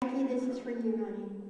Becky, this is for you, honey.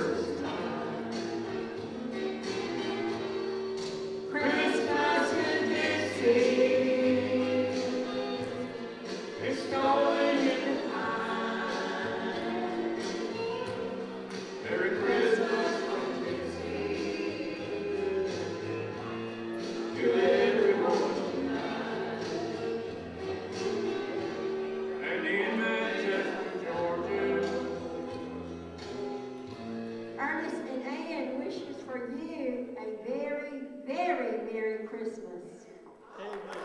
for you a very, very Merry Christmas. Amen.